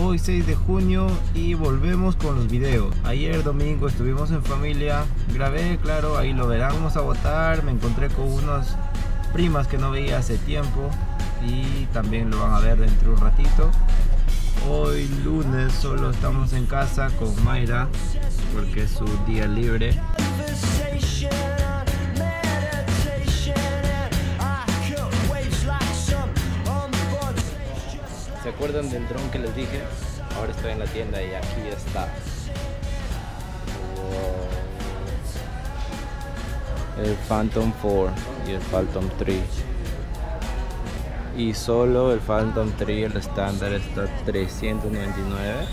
Hoy 6 de junio y volvemos con los videos. Ayer domingo estuvimos en familia, grabé, claro, ahí lo verán, vamos a votar. Me encontré con unas primas que no veía hace tiempo y también lo van a ver dentro de un ratito. Hoy lunes solo estamos en casa con Mayra porque es su día libre. ¿Se acuerdan del dron que les dije? Ahora estoy en la tienda y aquí está. El Phantom 4 y el Phantom 3. Y solo el Phantom 3, el estándar, está 399.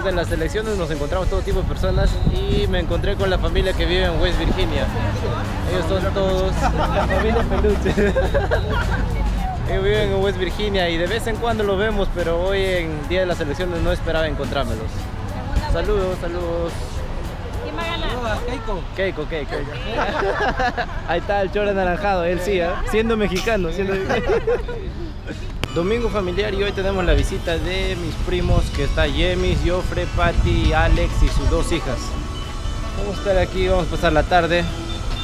Entonces en las elecciones nos encontramos todo tipo de personas y me encontré con la familia que vive en West Virginia. Ellos son todos la familia Peluche. Ellos viven en West Virginia y de vez en cuando los vemos, pero hoy en día de las elecciones no esperaba encontrármelos. Saludos, saludos. ¿Quién va a ganar? Keiko. Keiko, Keiko. Ahí está el choro anaranjado, él sí, ¿eh? siendo mexicano. Siendo... Domingo familiar y hoy tenemos la visita de mis primos que está Yemis, Jofre, Patty, Alex y sus dos hijas. Vamos a estar aquí, vamos a pasar la tarde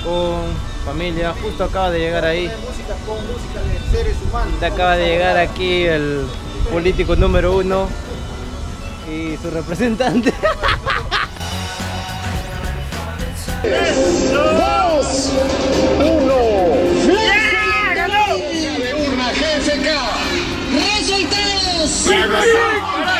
con familia. Justo acaba de llegar ahí. Música con música de seres humanos. Te acaba de llegar aquí el político número uno y su representante. dos, uno. De urna GFK. Shit!